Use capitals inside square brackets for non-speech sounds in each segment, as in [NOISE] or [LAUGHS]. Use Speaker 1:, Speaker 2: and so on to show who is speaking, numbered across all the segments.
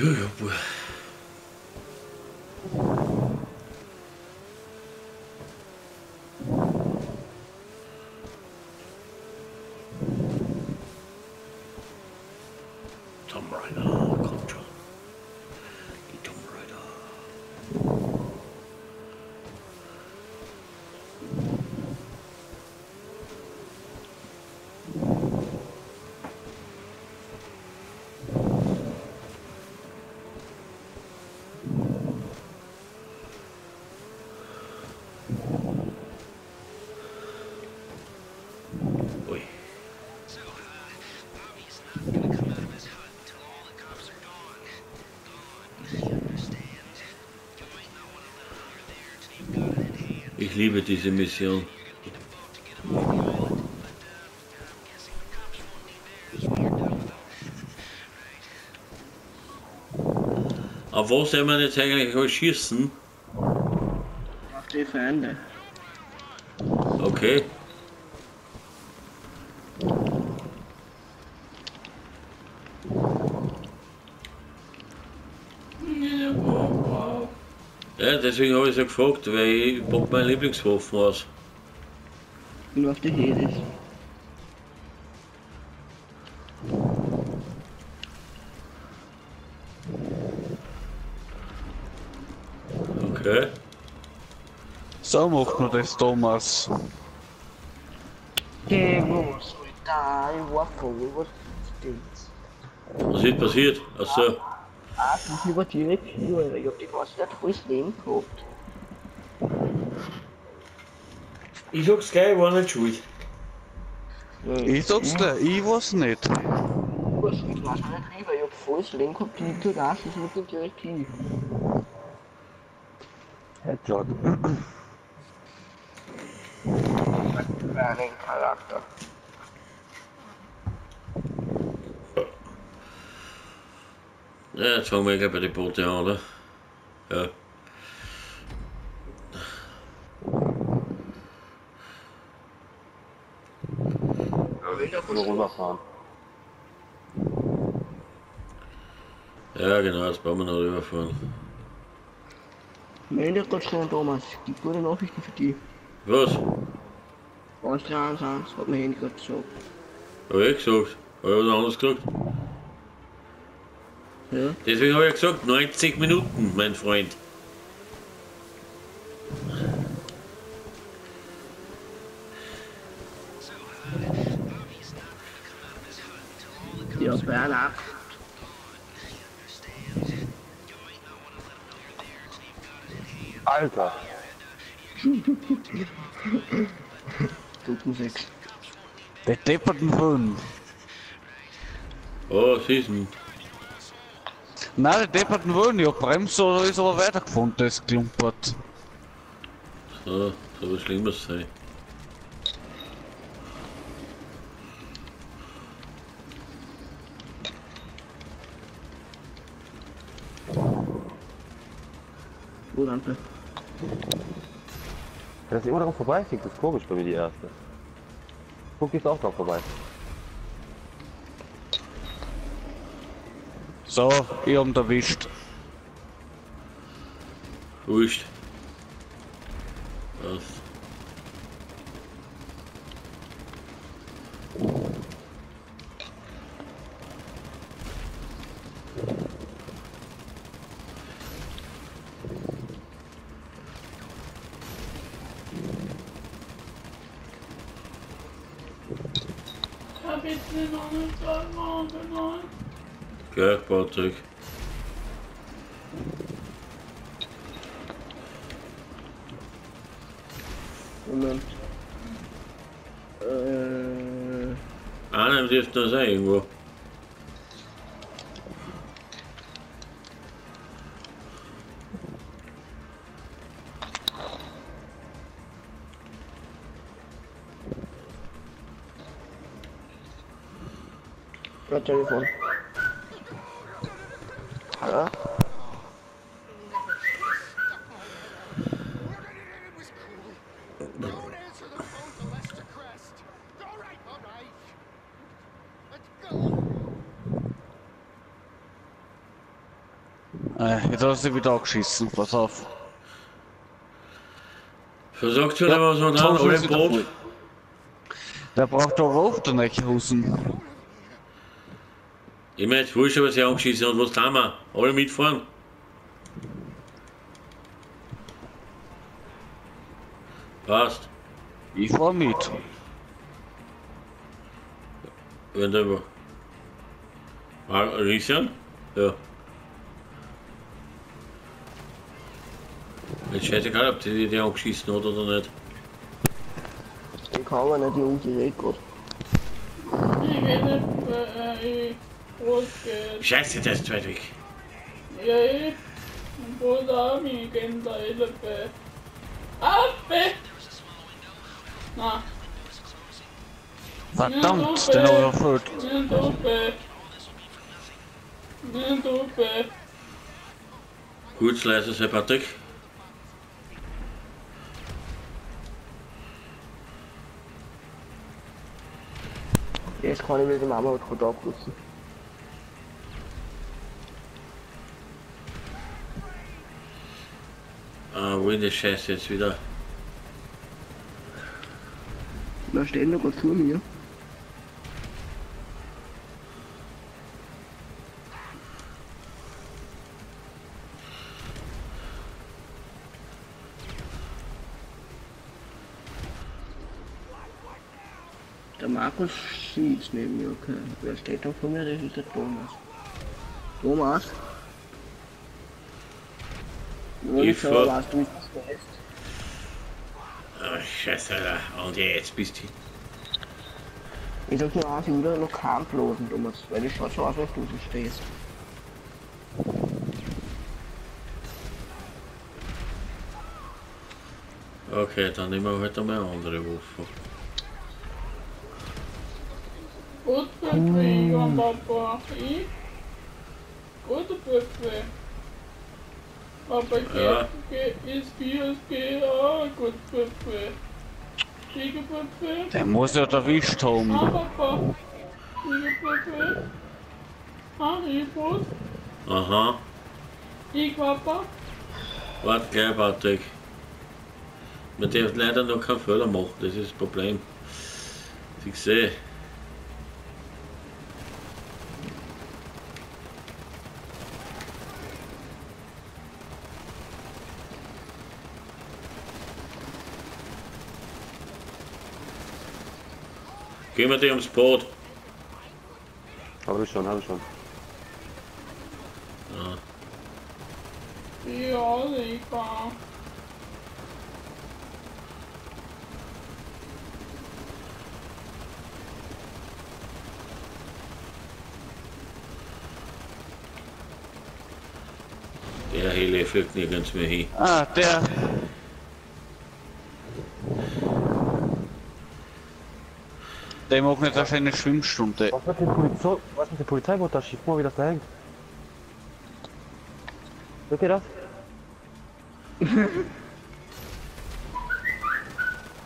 Speaker 1: Jo, jo, boy.
Speaker 2: You're done with them.
Speaker 1: Auf was soll man jetzt eigentlich schießen?
Speaker 3: Auf die Feinde.
Speaker 1: Okay. Deswegen habe ich so gefragt, weil ich pack meine Lieblingswaffen aus.
Speaker 3: Nur auf die Hedis.
Speaker 1: Okay.
Speaker 4: So macht man das, Thomas.
Speaker 3: Was was?
Speaker 1: Was ist passiert? Achso.
Speaker 3: Ah, das ist über direkt hier, Alter. Ich hab die ganze Zeit volles Leben gehabt.
Speaker 1: Ich sag's gleich, ich war nicht schuld.
Speaker 4: Ich sag's dir, ich weiß nicht.
Speaker 3: Was, ich weiß nicht lieber, ich hab volles Leben gehabt, die tut auch, das mit dem direkt hin.
Speaker 4: Headshot.
Speaker 3: Meinen Charakter.
Speaker 1: Ja, jetzt fangen wir gleich bei den Boote an, oder? Ja.
Speaker 5: Oder runterfahren.
Speaker 1: Ja, genau, jetzt bauen wir noch rüberfahren.
Speaker 3: Meine Gott, Thomas, die gute Nachrichten für dich.
Speaker 1: Was?
Speaker 3: Was 23, hat mein Handy gerade gesagt.
Speaker 1: Hab ich gesagt? Hab ich was anderes gesagt?
Speaker 3: Ja?
Speaker 1: Deswegen habe ich gesagt, 90 Minuten, mein Freund.
Speaker 2: So, Bobby's not gonna come out of his hut until all the cops
Speaker 3: Ja,
Speaker 2: are
Speaker 3: Bern ab.
Speaker 2: gone. You understand? You might not want to let him near there till you've got it in hand.
Speaker 5: Alter! [LAUGHS]
Speaker 3: Guten 6.
Speaker 4: Der depperten fünf.
Speaker 1: Oh, schießen.
Speaker 4: Nein, der depperten fünf. Ja, Bremse oder ist aber weitergefahren, das klumpert.
Speaker 1: So, so was Schlimmes sein.
Speaker 3: Gut, Ampel.
Speaker 5: Wenn das immer daran vorbeifliegt, ist komisch bei mir die erste. Guck jetzt auch drauf vorbei.
Speaker 4: So, ich hab ihn erwischt.
Speaker 1: Wurscht. Was? Gell, Fahrzeug.
Speaker 3: Moment. Äh.
Speaker 1: Einer dürfte noch sein irgendwo.
Speaker 3: Telefon.
Speaker 4: Sie wieder angeschissen, pass auf.
Speaker 1: Versagt schon ja, was im
Speaker 4: wieder
Speaker 1: Boot.
Speaker 4: voll. Der braucht aber auch den Neckenhusen.
Speaker 1: Ich meine, jetzt wurscht, was sie angeschissen hat, was tun wir? Alle mitfahren? Passt.
Speaker 4: Ich fahr mit.
Speaker 1: Wenn der war. War Richard? Ja. Scheißegal, ob die die angeschissen hat oder nicht.
Speaker 3: Ich kann aber nicht, Jungs, ich red grad.
Speaker 6: Ich geh nicht, äh, ich wollte
Speaker 1: Scheiße, der ist zu weit weg.
Speaker 6: Ja, ich wollte auch mich gehen, da Elfe. Affe! Na,
Speaker 4: Verdammt, den hab ich erfüllt.
Speaker 6: nicht Affe. Nicht Affe.
Speaker 1: Kurz leise sein, Patrick.
Speaker 3: Jetzt kann ich mit dem Mama gerade abputzen.
Speaker 1: Ah, wo ist die Scheiße jetzt wieder?
Speaker 3: Da steht noch vor mir. Der Markus sieht neben mir, okay. Wer steht da vor mir? Das ist der Thomas. Thomas? Nur
Speaker 1: Ich fahr-
Speaker 3: weißt du.
Speaker 1: Ah, Scheiße, Alter. Und jetzt bist du.
Speaker 3: Ich sag nur eins, ich will noch keinen bloßen, Thomas, weil ich schaut so aus, als du so stehst.
Speaker 1: Okay, dann nehmen wir halt einmal eine andere Waffe.
Speaker 6: Johann Papa. Ich? Gute Pöpfe. Papa,
Speaker 1: Ja.
Speaker 6: ist geh, ah, gut Pöpfe. Tigerpöpfe.
Speaker 4: Der muss ja erwischt
Speaker 6: Ah,
Speaker 4: haben.
Speaker 6: Tigerpöpfe. Ah, Reboot.
Speaker 1: Aha.
Speaker 6: Ich, Papa.
Speaker 1: Warte gleich, Patrick. Man darf leider noch keinen Fehler machen, das ist das Problem. Ich sehe. Gehen wir dir ums Boot.
Speaker 5: Habe ich schon, habe ich schon.
Speaker 6: Ja, sicher.
Speaker 1: Der Heli fliegt nirgends mehr hin.
Speaker 4: Ah, der. Der mag nicht auf eine Schwimmstunde.
Speaker 5: Was mit dem Polizei, was mit dem Polizeiboot da schief? Guck mal, wie das da hängt. Seht ihr das? [LAUGHS] wie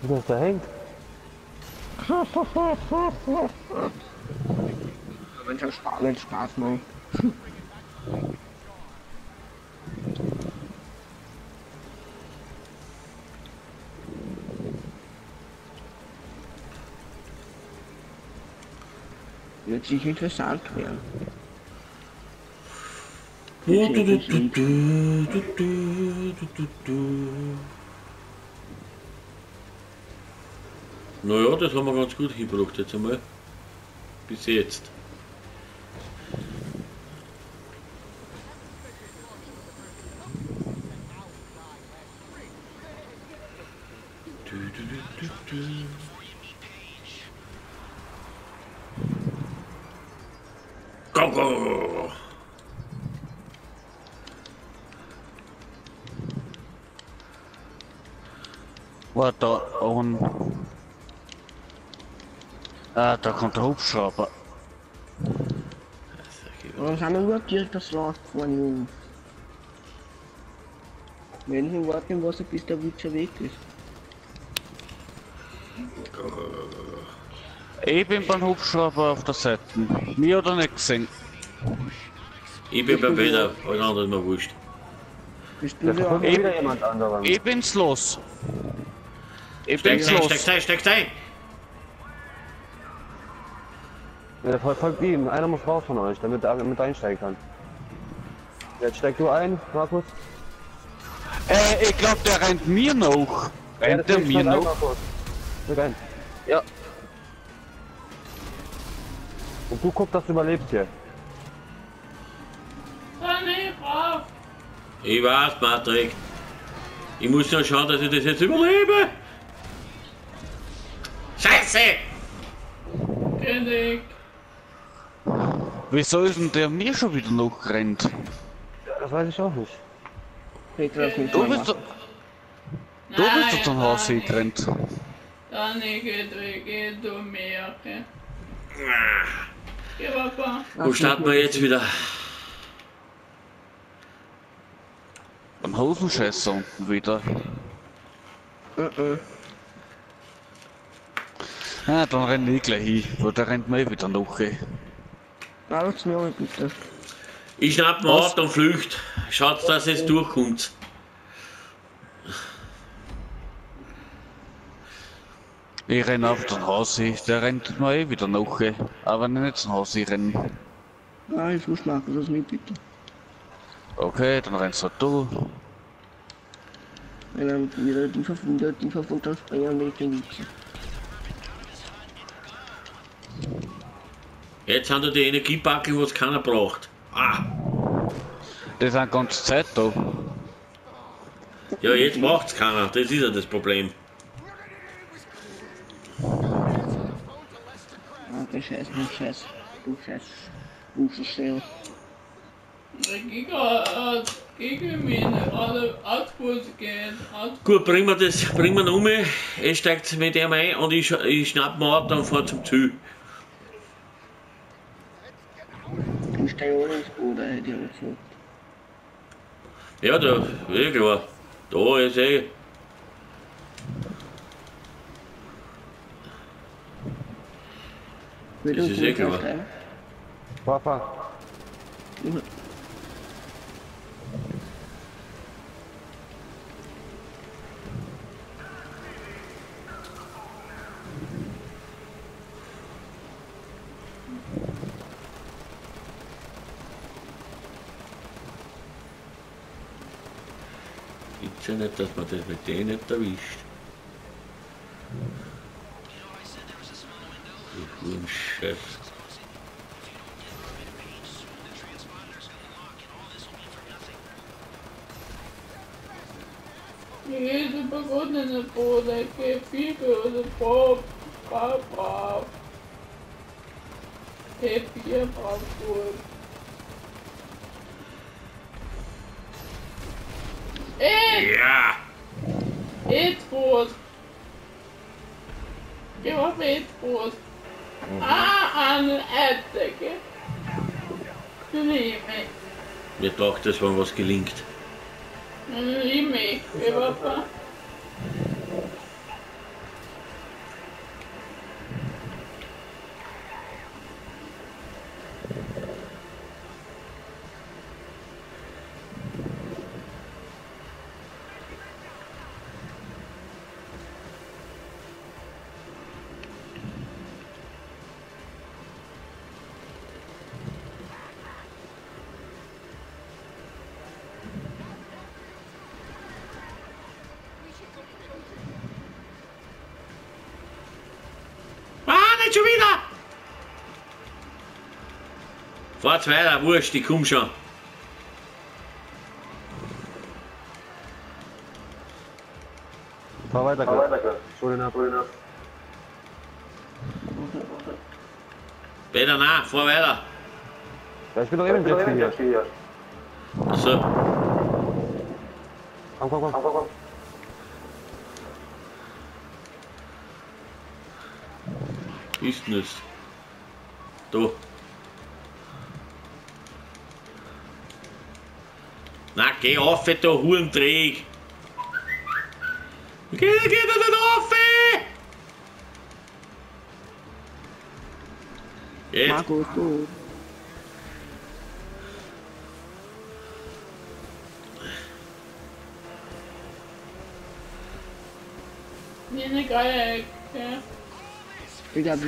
Speaker 5: das da hängt?
Speaker 3: Wenn Spaß, wenn's Spaß macht. Wird sich interessant werden.
Speaker 1: Naja, das haben wir ganz gut hingebracht jetzt einmal. Bis jetzt.
Speaker 4: Ah, da kommt der Hubschrauber.
Speaker 3: Warum sind wir überhaupt direkt das Land gefahren, Jungs? Wenn wir warten Wasser, bis der Witcher weg ist.
Speaker 4: Ich bin beim Hubschrauber auf der Seite. Mir oder nicht gesehen?
Speaker 1: Ich bin beim Wetter, alles andere ist mir wurscht.
Speaker 3: Bist du
Speaker 5: Da verfolgt wieder jemand anderen.
Speaker 4: Ich bin's los. Ich bin's los.
Speaker 1: steck's ein, steck's ein!
Speaker 5: Ja, der verfolgt ihm. Einer muss raus von euch, damit er mit einsteigen kann. Jetzt steig du ein, Markus.
Speaker 4: Äh, ich glaub, der rennt mir noch. Rennt der
Speaker 5: steigt
Speaker 4: mir
Speaker 5: ein,
Speaker 4: noch?
Speaker 5: Markus. Ein. Ja. Und du guck, dass du überlebst hier.
Speaker 1: Ich weiß, Patrick. Ich muss nur schauen, dass ich das jetzt überlebe. Scheiße!
Speaker 6: Genick.
Speaker 4: Wieso ist denn der mir schon wieder noch rennt?
Speaker 5: Das weiß ich auch nicht.
Speaker 3: Peter, das nicht
Speaker 4: Du bist doch, du bist doch zum Haus gerannt.
Speaker 6: Danny geht weg, geht du mehr. Geh Papa.
Speaker 1: Wo starten wir jetzt wieder?
Speaker 4: Beim Hosenscheißer wieder.
Speaker 3: Mhm.
Speaker 4: Ja, dann renn ich gleich hin, weil der rennt mir eh wieder noch. ey.
Speaker 3: Alles mir bitte.
Speaker 1: Ich schnapp mir
Speaker 4: Was?
Speaker 1: Ort und flücht. Schaut, dass es durchkommt.
Speaker 4: Ich renn auf den Haus, der rennt mir eh wieder nach. ey. Aber wenn ich nicht zum Haus renne.
Speaker 3: Nein, ich muss machen, das nicht bitte.
Speaker 4: Okay, dann rennst halt du.
Speaker 3: Wenn er wieder die Verfunde, die Verfunde springen, will ich den
Speaker 1: Jetzt haben wir die Energiepacke, was keiner braucht. Ah,
Speaker 4: Die sind ganze Zeit da.
Speaker 1: ja, jetzt braucht's keiner. Das ist ja das Problem.
Speaker 3: Ah, der Scheiß, du Scheiß. Du Scheiß.
Speaker 6: Ausfuß geht.
Speaker 1: Gut, bringen wir das, bringen wir ihn um. Er steigt mit ihm ein und ich, ich schnapp mir Ort und fahr zum Ziel.
Speaker 3: Ich stehe ohne ins Boot, hätte ich auch gesagt.
Speaker 1: Ja, da, eh klar. Da ist eh.
Speaker 3: Will
Speaker 1: Das
Speaker 3: du
Speaker 1: ist eh
Speaker 3: gut
Speaker 1: klar.
Speaker 3: aufsteigen?
Speaker 5: Fahr, fahr.
Speaker 1: Gibt's ja nicht, dass man das mit denen nicht erwischt. Du Hurenchef.
Speaker 6: Jede begonnene geht viel oder Bob. Brav, brav. Geht vier brav gut. Ey,
Speaker 1: Ja!
Speaker 6: Edford. Geh auf Edford. Ah, an Erdecke. Liebe.
Speaker 1: Mir dachte, das war was gelingt.
Speaker 6: Liebe. Geh auf
Speaker 1: Ah, nicht schon wieder! Fahrt's weiter, wurscht, ich komm schon.
Speaker 5: Fahr weiter, Fahr weiter, Schulden ab.
Speaker 1: Peter, nein, fahr weiter.
Speaker 5: Ja, ich bin doch eben im Jetski hier.
Speaker 1: So,
Speaker 5: Komm, komm, komm. komm, komm.
Speaker 1: ist nichts. Da. Na que off é to Juan Drake. Que que
Speaker 3: tá da
Speaker 6: da off? É. Magotou.
Speaker 3: Menina, cara, é. Obrigado,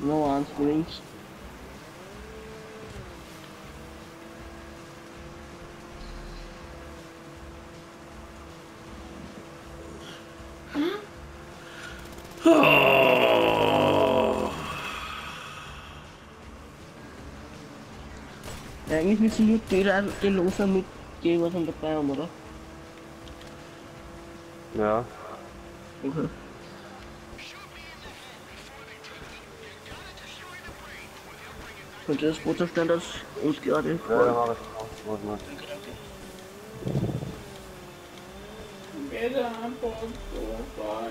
Speaker 3: não há one's
Speaker 1: blinked.
Speaker 3: Eigentlich müssen nur die, die Loser mitgehen, was wir dabei haben, oder?
Speaker 5: Ja.
Speaker 3: Okay. Könnt ihr das Brot zerstören, das uns gerade in
Speaker 5: Ja, ja, mach. Mach mal.
Speaker 6: Da einfach so vorbei.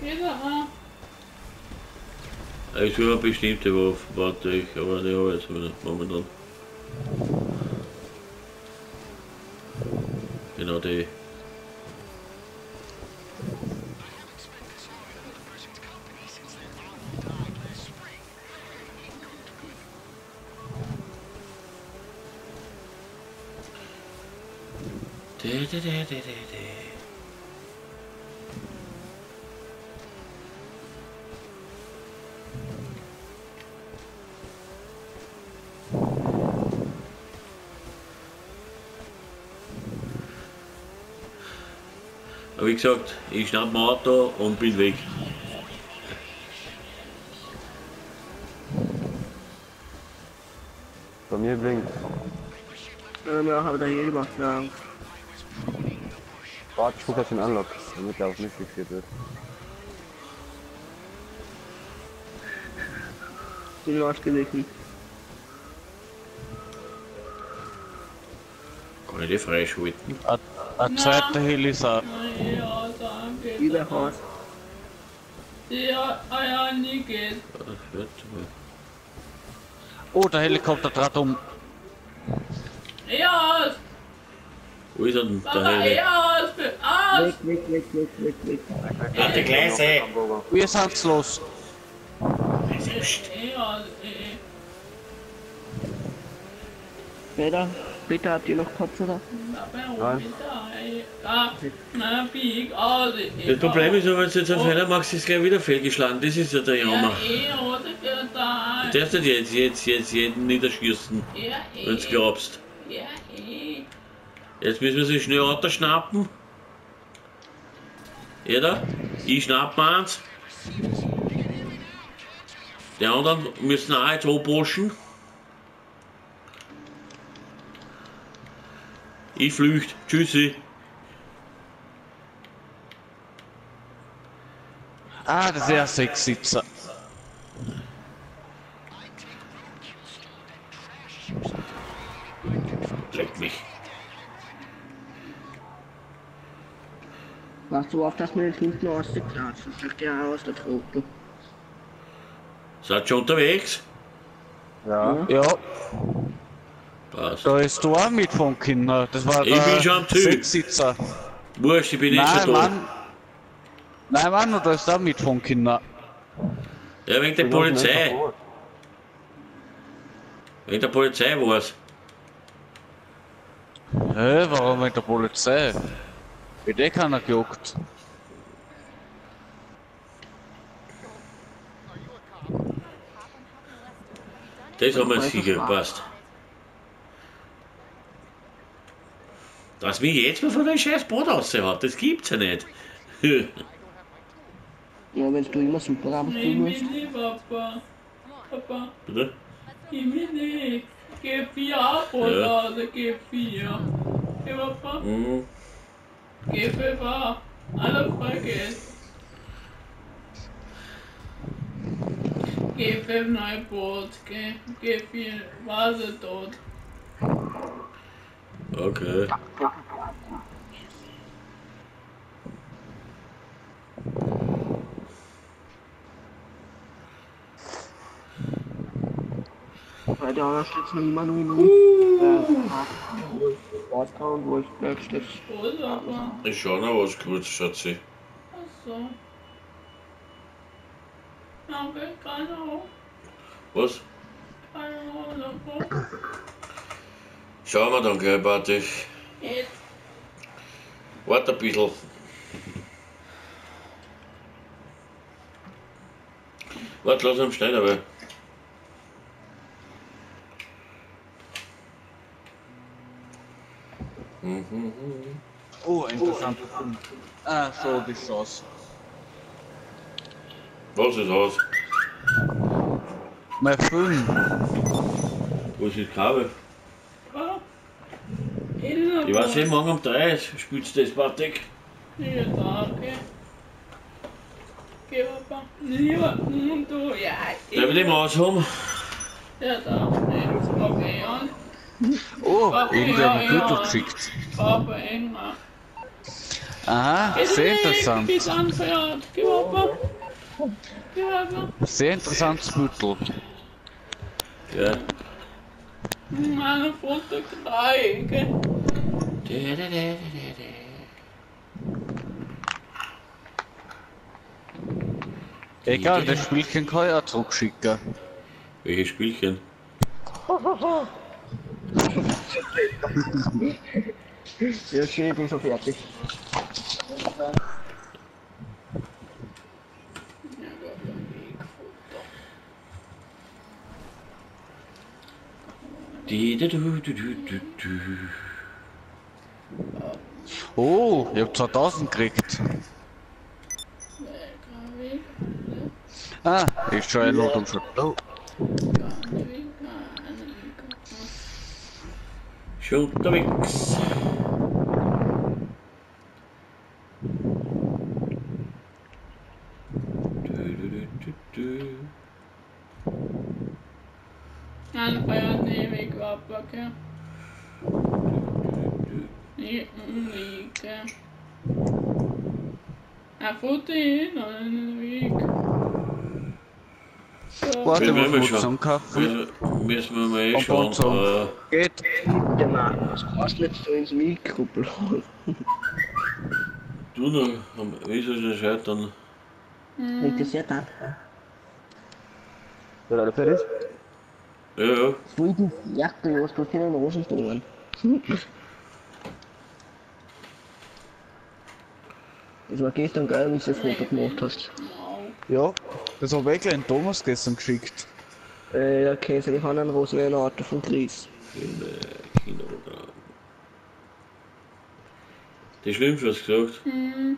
Speaker 6: Geht da
Speaker 1: Ich will eine bestimmte Waffe, warte ich, aber die habe ich jetzt nicht momentan. Genau die. Aber wie gesagt, ich schnapp mein Auto und bin weg.
Speaker 5: Bei mir blinkt.
Speaker 3: Ähm, ja, habe da hier gemacht, ja.
Speaker 5: Warte, ich guck, dass ich ihn anlock, damit er auf mich fixiert wird.
Speaker 3: Bin läuft gewesen.
Speaker 1: Kann ich die freischalten?
Speaker 4: Ein zweiter Heli ist auch.
Speaker 3: Über Haus.
Speaker 6: Ja, ah ja, nie geht.
Speaker 4: Oh, der Helikopter dreht um.
Speaker 6: Ja,
Speaker 1: Wo ist er denn, der
Speaker 6: Papa,
Speaker 1: Heli?
Speaker 6: ja, aus,
Speaker 3: Weg, weg, weg, weg, weg, weg.
Speaker 1: Ah, der Gleise!
Speaker 4: Wir sind's los.
Speaker 6: Ja, eh.
Speaker 3: Peter, bitte habt ihr noch?
Speaker 5: Nein.
Speaker 6: Na, bieg aus.
Speaker 1: Das Problem ist wenn du jetzt einen Fehler machst, ist gleich wieder fehlgeschlagen. Das ist ja der Jammer.
Speaker 6: Ja, eh, da.
Speaker 1: Du darfst nicht jetzt, jetzt, jetzt jeden niederschießen,
Speaker 6: eh.
Speaker 1: wenn du glaubst.
Speaker 6: Eh.
Speaker 1: Jetzt müssen wir so schnell Auto schnappen. Jeder? Ich schnapp mir eins. Die anderen müssen auch jetzt hochboschen. Ich flücht. Tschüssi.
Speaker 4: Ah, das ist ja Sechssitzer.
Speaker 1: Leck mich.
Speaker 3: Machst du auf, dass wir den hinten aus der der aus der Truppe.
Speaker 1: Seid ihr unterwegs?
Speaker 5: Ja.
Speaker 4: Ja,
Speaker 1: Passt.
Speaker 4: da ist du auch mitfahren können. Das war
Speaker 1: Ich
Speaker 4: der
Speaker 1: bin schon am Ziel.
Speaker 4: Sechssitzer.
Speaker 1: Wurscht, ich bin nicht
Speaker 4: Nein,
Speaker 1: schon da.
Speaker 4: Mann. Nein, Mann, da ist auch mitfahren können.
Speaker 1: Ja, wegen der Polizei. Wegen der Polizei war's.
Speaker 4: Hä, warum mit der Polizei? Wird eh keiner gejuckt.
Speaker 1: Das haben wir sicher gepasst. Dass mich jetzt mal von der scheiß Boot raushaut, das gibt's ja nicht. [LAUGHS]
Speaker 3: Ja, wenn du immer super
Speaker 6: Nee,
Speaker 3: tun
Speaker 6: mich
Speaker 3: musst.
Speaker 6: nicht, Papa. Papa,
Speaker 1: Bitte?
Speaker 6: ich mich nicht. G4 ab oder
Speaker 1: Ja.
Speaker 6: also G4. Geh, Papa.
Speaker 1: Mhm.
Speaker 6: G5 ab. Alle vergessen. G5 Neuboot, G, G4 war sie tot.
Speaker 1: Okay.
Speaker 3: Anderen steht noch immer nur in äh, wo ich Sport kann und wo ich Werkstatt.
Speaker 6: Wo ist?
Speaker 1: Ich schau noch was kurz, Schatzi.
Speaker 6: Achso. Aber keine Ahnung.
Speaker 1: Was?
Speaker 6: Keine Ahnung.
Speaker 1: Schauen wir dann gleich, Patrick.
Speaker 6: Jetzt.
Speaker 1: Warte ein bisschen. Warte, lass ihn stehen, aber. Mhm.
Speaker 4: Oh, interessant. Ah, so die Chance.
Speaker 1: Was ist aus?
Speaker 4: Mein Film.
Speaker 1: Wo ist das Kabel? Ich weiß nicht, morgen um drei spielst du das, Patrick.
Speaker 6: Ja, danke. Geh Papa. Lieber, und du, ja.
Speaker 1: Darf ich die Maus haben?
Speaker 6: Ja, danke. Okay, ja.
Speaker 4: Oh,
Speaker 6: Okay,
Speaker 4: irgendwer hat
Speaker 6: ja,
Speaker 4: ein
Speaker 6: ja.
Speaker 4: Foto geschickt.
Speaker 6: Papa, immer.
Speaker 4: Aha, sehr interessant.
Speaker 6: Bis anfährt. Geh Papa. Geh Papa.
Speaker 4: Sehr interessantes Büttel.
Speaker 1: Ja.
Speaker 6: Meine Foto drei, gell?
Speaker 4: Egal, das Spielchen kann ich auch zurückschicken.
Speaker 1: Welches Spielchen? [LAUGHS]
Speaker 3: Ja, okay, ich bin schon fertig.
Speaker 1: Die, du, du, du, du, du, du.
Speaker 4: Oh, ich hab 2000 gekriegt. Ah, ich schaue ja nur schon. Oh,
Speaker 1: Schon unterwegs. Du, du, du, du, du.
Speaker 6: Nein, feiert Nee, Ulrike. Ein Foto hin und einen Weg. So.
Speaker 4: warte,
Speaker 1: Wir
Speaker 4: mal
Speaker 1: müssen schon.
Speaker 4: Kaffee.
Speaker 1: Müssen, wir mal eh
Speaker 4: Und
Speaker 1: schauen.
Speaker 4: Bonzo.
Speaker 1: Äh,
Speaker 4: Geht.
Speaker 3: Der Markus, kannst du nicht so ins Mikro blasen?
Speaker 1: du noch, wieso ist das dann?
Speaker 3: Liegt das ja da?
Speaker 5: Seid ihr fertig?
Speaker 1: Ja, ja.
Speaker 3: Die Jacke, was du in den Rosen tun. Das war gestern geil, wie du das Foto gemacht hast.
Speaker 4: Ja, das hab ich gleich den Thomas gestern geschickt.
Speaker 3: Äh, der Käse, ich habe einen rosen Auto von Chris.
Speaker 1: Kinderprogramm. Die Schlimmste du gesagt.
Speaker 6: Hm,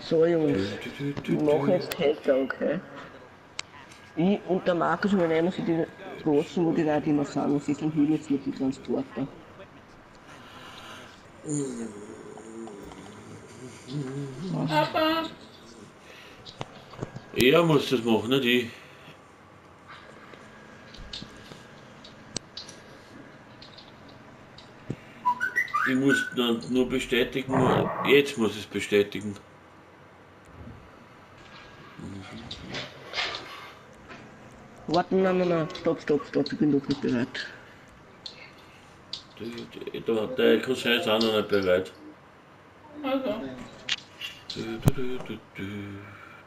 Speaker 3: So Jungs,
Speaker 1: Du, du,
Speaker 3: ich
Speaker 1: du,
Speaker 3: mache
Speaker 1: du.
Speaker 3: jetzt Hacker, okay? Ich und der Markus übernehmen sich die großen, wo die Leute immer sagen, sie sind Hilfsmitteltransporter.
Speaker 6: Papa,
Speaker 1: Er muss das machen, nicht ich. Ich muss nur, nur bestätigen, jetzt muss ich es bestätigen.
Speaker 3: Warte, nein, nein, nein, stopp, stopp, stopp, ich bin doch nicht bereit.
Speaker 1: Der, der, der Cousin ist auch noch nicht bereit.
Speaker 6: also.
Speaker 1: Du, du, du, du, du,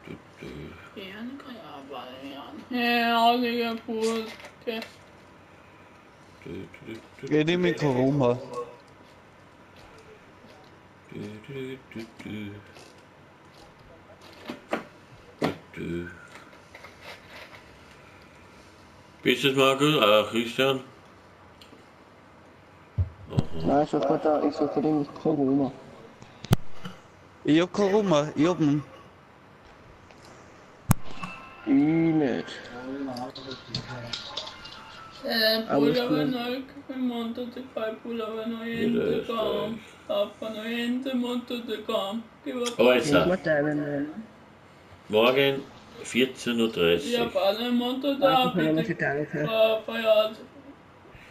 Speaker 1: du, du.
Speaker 6: Gerne kann ich arbeiten, ja.
Speaker 1: Du, du, du, du,
Speaker 4: Ich nehme Corona.
Speaker 1: du, du, du, du. Du, du. Bist du das, Markus? Ah, Christian?
Speaker 3: Nein, ich suche da, ich suche den Corona.
Speaker 4: Ich hab Corona, ich hab ihn.
Speaker 3: Ich nicht.
Speaker 6: Pullover
Speaker 3: bin-
Speaker 6: neu, monta de kai pullover
Speaker 1: ist
Speaker 6: neu inte monta de kam. Gib
Speaker 3: Ich
Speaker 1: Also,
Speaker 3: muss deinen nennen.
Speaker 1: morgen 14.30
Speaker 6: Ja,
Speaker 1: Uhr.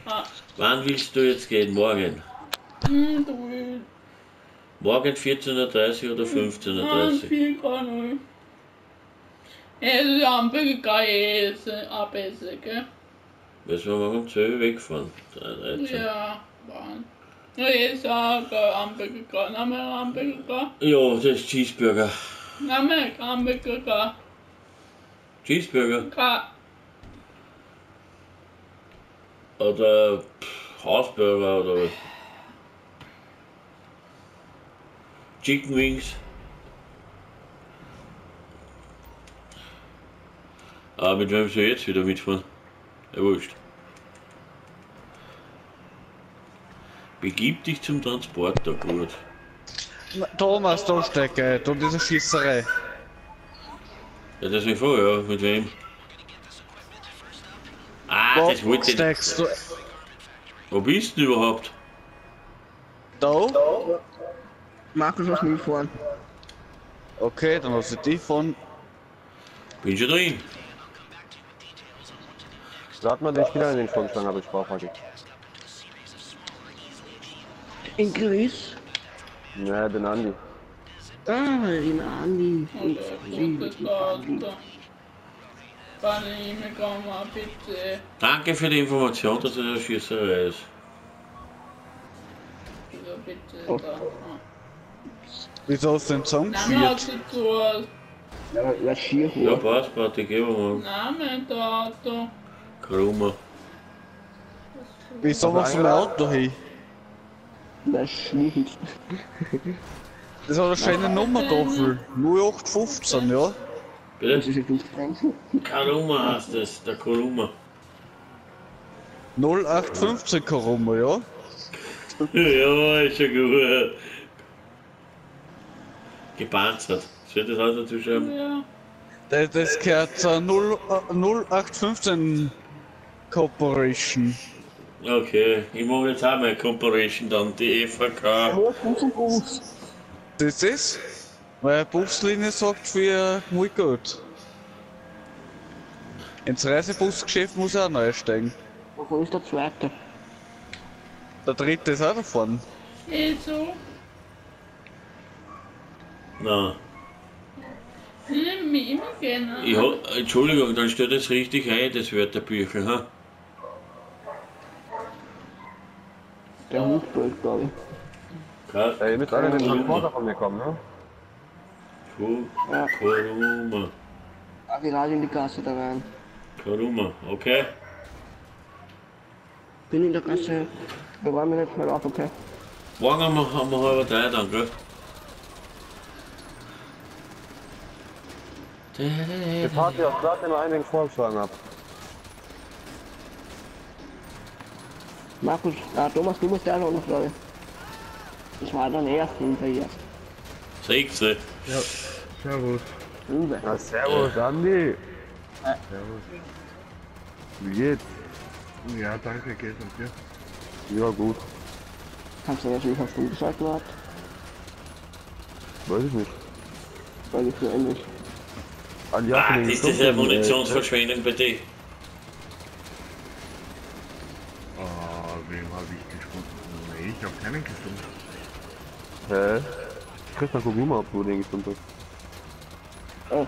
Speaker 6: Ah,
Speaker 1: Wann willst du jetzt gehen? Morgen?
Speaker 6: hm, du willst.
Speaker 1: Morgen 14.30 Uhr oder
Speaker 6: Ah,
Speaker 1: 15.30 Uhr?
Speaker 6: viel kann ich. Es ist am Bäcker, es ist abesse, gell?
Speaker 1: Müssen wir morgen um 12 Uhr wegfahren. 13.
Speaker 6: Ja, Bahn. Ja, ich sag, äh, Hamburger, Name Hamburger,
Speaker 1: Ja, das ist Cheeseburger.
Speaker 6: Name Hamburger,
Speaker 1: Cheeseburger
Speaker 6: Ka,
Speaker 1: oder pff, Hausburger oder was? Chicken Wings. Ah, mit wem soll ich jetzt wieder mitfahren? Ja, wurscht. Begib dich zum Transporter, gut.
Speaker 4: Thomas, da stecke, da diese Schießerei.
Speaker 1: Ja, deswegen frage ich, ja, mit wem? Ah,
Speaker 4: Wo
Speaker 1: das wollte ich.
Speaker 4: du?
Speaker 1: Wo bist du überhaupt?
Speaker 4: Da?
Speaker 3: Markus, was nie fahren.
Speaker 4: Okay, dann lass ich die von.
Speaker 1: Bin schon drin.
Speaker 5: Lad mal den Spieler in den Schwungstand, habe ich Sprachfrage.
Speaker 3: In Chris.
Speaker 5: Ja, den Andi.
Speaker 3: Ah,
Speaker 6: kommen, bitte.
Speaker 1: Danke für die Information, dass es eine Schießerei ist.
Speaker 6: Bitte,
Speaker 3: Oh.
Speaker 6: da.
Speaker 4: Wieso hast du den Song
Speaker 6: zu,
Speaker 3: Ja, ja, schier
Speaker 1: Ja,
Speaker 3: hoch.
Speaker 1: passt, Party, gehen wir mal.
Speaker 6: Name da, da.
Speaker 1: Krummer.
Speaker 4: Wieso machst du mein Auto hin?
Speaker 3: Das schlicht. [LAUGHS]
Speaker 4: Das hat eine schöne Nummer dafür. 0815, ja?
Speaker 3: Das
Speaker 1: Bitte? Karuma heißt das, der Karuma.
Speaker 4: 0815 Karumma, ja? [LAUGHS]
Speaker 1: ja, ist schon gut. Gepanzert. Soll ich das auch dazu schreiben?
Speaker 6: Ja,
Speaker 4: Das, das gehört zur 0, äh, 0815 Corporation.
Speaker 1: Okay, ich mache jetzt auch meine Corporation dann, die EVK.
Speaker 3: Hoch, Fuß und Fuß.
Speaker 4: Das ist? Weil Buslinie sagt für muy gut. Ins Reisebusgeschäft muss er auch neu steigen.
Speaker 3: Wo ist der zweite?
Speaker 4: Der dritte ist auch davon.
Speaker 6: so.
Speaker 1: Nein.
Speaker 6: Nimm mich immer gerne.
Speaker 1: Ich hab, Entschuldigung, dann steht das richtig ein, das Wörterbücher, ha?
Speaker 3: Der Hund bald, glaube ich.
Speaker 1: Ka
Speaker 5: Ey, ihr müsst alle dem Transporter von mir kommen, ne?
Speaker 3: Ja.
Speaker 1: Karuma.
Speaker 3: Ah, gerade in die Gasse da rein.
Speaker 1: Karuma, okay?
Speaker 3: Bin in der Gasse. Wir räumen jetzt mal auf, okay?
Speaker 1: Morgen haben wir, haben wir halber drei dann, gell?
Speaker 5: Die Party auf Platz immer einen vorgeschlagen hab.
Speaker 3: Markus, ah, Thomas, du musst ja noch, glaube ich. Ich war dann erst hinter ihr.
Speaker 1: Sechs, äh.
Speaker 3: Rüber.
Speaker 5: Na, servus, Andi. Wie geht's?
Speaker 7: Ja, danke, geht und dir.
Speaker 5: Ja, gut.
Speaker 3: Kannst du natürlich auf Stunde geschaltet gehabt,
Speaker 5: Weiß ich nicht.
Speaker 3: weil ich für endlich.
Speaker 5: Andi,
Speaker 1: Ah,
Speaker 5: den
Speaker 1: ist das ja
Speaker 5: äh,
Speaker 1: Munitionsverschwendung bei dir?
Speaker 7: Ah, wem habe ich gefunden? Nee, ich habe keinen gefunden.
Speaker 5: Hä? Ich krieg noch Kuguma, ob du den gefunden hast.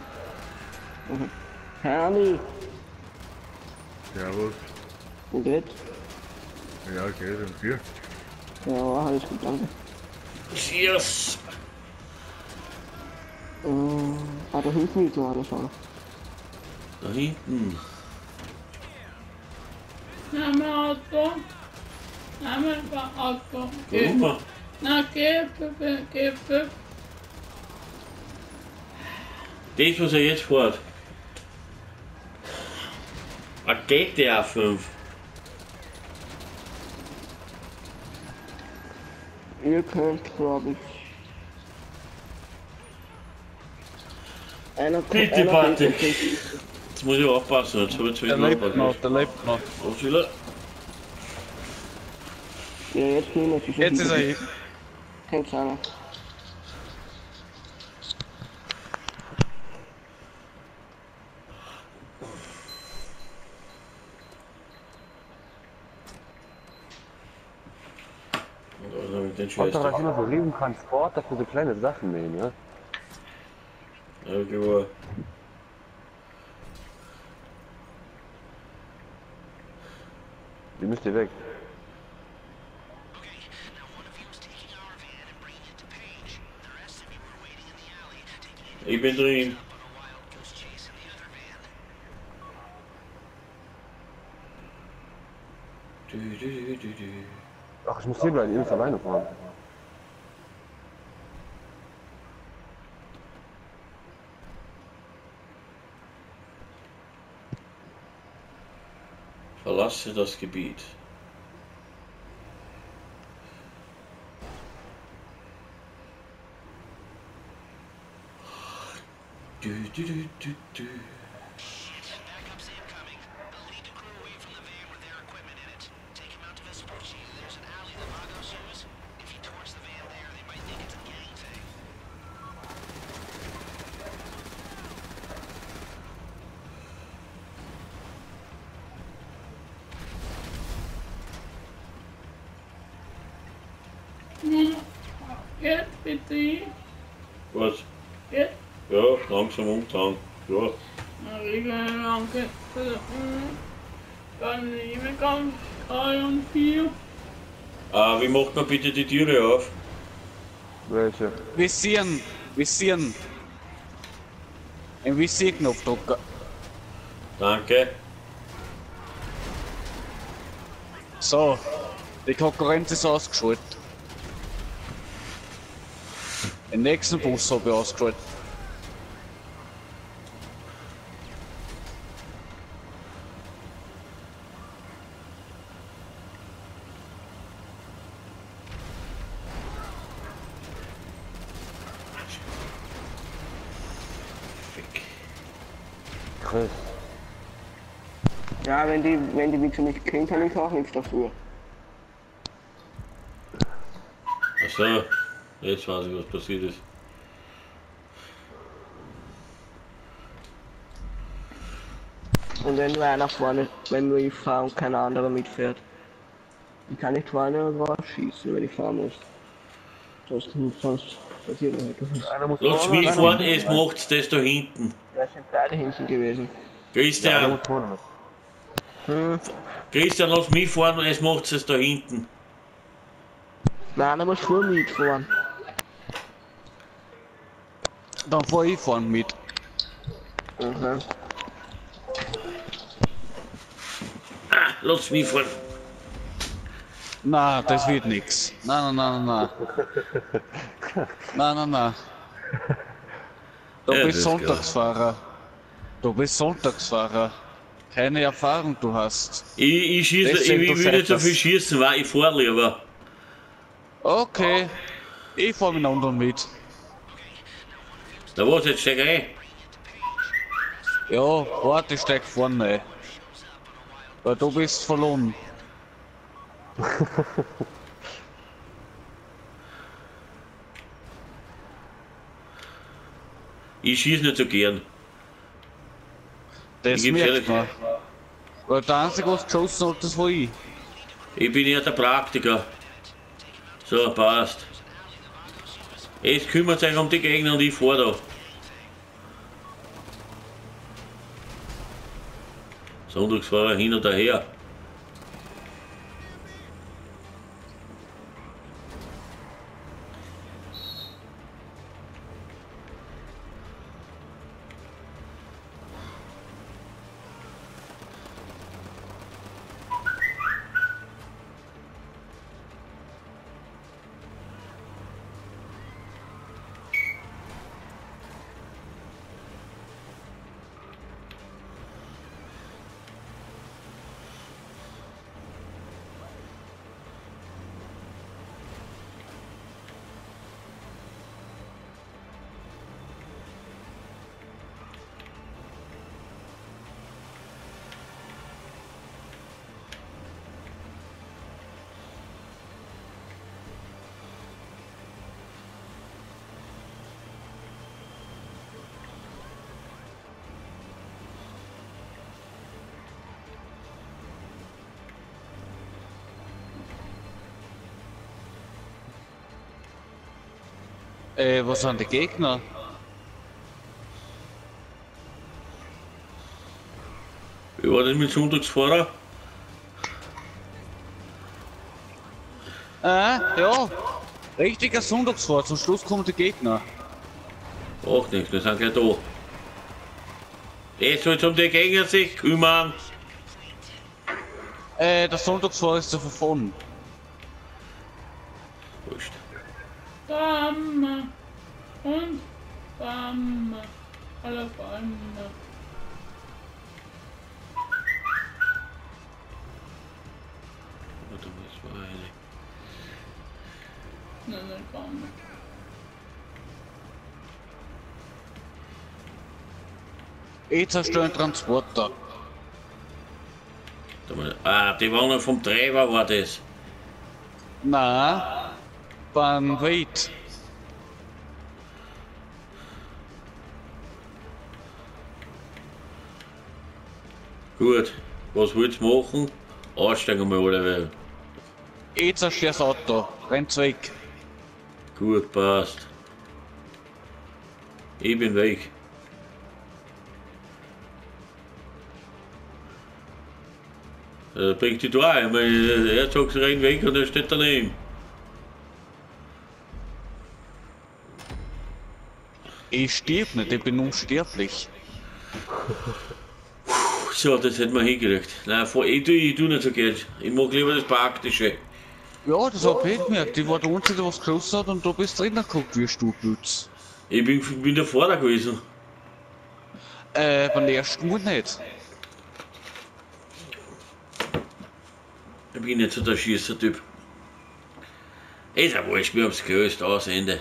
Speaker 3: Hey Andi,
Speaker 7: Servus.
Speaker 3: wo geht's?
Speaker 7: Ja, geht und dir?
Speaker 3: Ja, alles gut, danke.
Speaker 1: Cheers!
Speaker 3: Ähm, ah, da hinten ist noch einer schon.
Speaker 1: Da hinten.
Speaker 6: Auto. Name Auto. Geh.
Speaker 1: Karuma.
Speaker 6: Na, geh, bitte, geh, bitte.
Speaker 1: Das, was er jetzt fährt. Ein GTA 5.
Speaker 3: Ihr könnt, glaube ich. Einer kommt.
Speaker 1: Bitte, warte.
Speaker 3: jetzt.
Speaker 1: Muss ich aufpassen, jetzt habe ich zwei
Speaker 4: Der lebt noch, der lebt noch.
Speaker 1: Was er?
Speaker 3: Ja, jetzt nehmen wir sich schon
Speaker 4: Jetzt ist er
Speaker 3: wieder.
Speaker 4: hier.
Speaker 1: Dann mit den
Speaker 5: Ich hab doch
Speaker 1: Scheiß.
Speaker 5: immer so riesen Transporter für so kleine Sachen nehmen, ja?
Speaker 1: Ja, klar.
Speaker 5: müsst ihr weg.
Speaker 1: Ich bin drin. du, du, du.
Speaker 5: Ach, ich muss hier bleiben, ihr müsst alleine fahren.
Speaker 1: Verlasse das Gebiet. Du, du, du, du, du.
Speaker 6: Bitte
Speaker 1: die Türe auf?
Speaker 5: Welche?
Speaker 4: Visieren, visieren. Ein Visierknopf drücken.
Speaker 1: Danke.
Speaker 4: So, die Konkurrenz ist ausgeschaltet. Den nächsten Bus habe ich ausgeschaltet.
Speaker 1: Fick.
Speaker 5: Chris.
Speaker 3: Ja, wenn die, Wichser mich kennt, kann ich auch nichts dafür.
Speaker 1: Achso, jetzt weiß ich, was passiert ist.
Speaker 3: Und wenn nur einer vorne, wenn nur ich fahre und kein anderer mitfährt, ich kann nicht vorne rausschießen, wenn ich fahren muss. Sonst, sonst passiert.
Speaker 5: Einer muss
Speaker 1: Lass
Speaker 5: vorne,
Speaker 1: es macht's das da hinten.
Speaker 3: Da sind beide hinten gewesen.
Speaker 1: Christian,
Speaker 5: vorne.
Speaker 3: Hm.
Speaker 1: Christian, lass mich fahren, es macht's das da hinten.
Speaker 3: Nein, einer muss vor mitfahren.
Speaker 4: Dann fahr ich vorne mit.
Speaker 3: Mhm.
Speaker 1: Ah, lass mich fahren.
Speaker 4: Na, das wird nix. Na, na, na, na, na. Na, na, na. Du
Speaker 1: Ja,
Speaker 4: bist Sonntagsfahrer. Du bist Sonntagsfahrer. Keine Erfahrung du hast.
Speaker 1: Ich, ich, schieß, ich,
Speaker 4: Deswegen,
Speaker 1: ich
Speaker 4: du
Speaker 1: will nicht so viel schießen, weil ich fahr lieber.
Speaker 4: Okay. Ich fahr mit anderen mit.
Speaker 1: Da was, jetzt steig ein.
Speaker 4: Ja, warte, ich steig vorne. Weil du bist verloren. [LAUGHS]
Speaker 1: Ich schieß nicht so gern.
Speaker 4: Das
Speaker 1: Ich
Speaker 4: merkt man. Weil der Einzige, was geschossen hat, das war ich.
Speaker 1: Ich bin ja der Praktiker. So, passt. Jetzt kümmert euch um die Gegner und ich fahr da. Sonntagsfahrer hin und her.
Speaker 4: Äh, was sind die Gegner?
Speaker 1: Wie war das mit Sonntagsfahrer?
Speaker 4: Äh, ja. Richtiger Sonntagsfahrt, zum Schluss kommen die Gegner.
Speaker 1: Macht nichts, wir sind gleich da. Jetzt soll's um die Gegner sich kümmern.
Speaker 4: Äh, der Sonntagsfahrt ist zu verfolgen.
Speaker 1: Wurscht.
Speaker 6: Bam. Und bam. Alle bam.
Speaker 1: Warte mal, das war eine.
Speaker 6: Nein, nein, bam.
Speaker 4: Ich zerstöre Transporter.
Speaker 1: Ah, die Wohnung vom Träger war das.
Speaker 4: Na, beim Wait.
Speaker 1: Gut, was willst du machen? Aussteigen wir alle weg.
Speaker 4: Ich zerstöre das Auto. Rennt's weg.
Speaker 1: Gut, passt. Ich bin weg. Äh, bringt die da ein, weil er sagt, rennen weg und er steht daneben.
Speaker 4: Ich stirb nicht, ich bin unsterblich.
Speaker 1: So, das hätten wir hingekriegt. Nein, vor, ich, tu, ich tu nicht so gern. Ich mag lieber das Praktische.
Speaker 4: Ja, das hab ich gemerkt. Ich war der Einzige, der was geschossen hat und du bist drinnen geguckt wie ein Stuhlblitz.
Speaker 1: Ich bin, bin der Vorder gewesen.
Speaker 4: Äh, beim ersten Mal nicht.
Speaker 1: Ich bin nicht so der Schießertyp. Ist ja wurscht, wir haben's gelöst, aus Ende.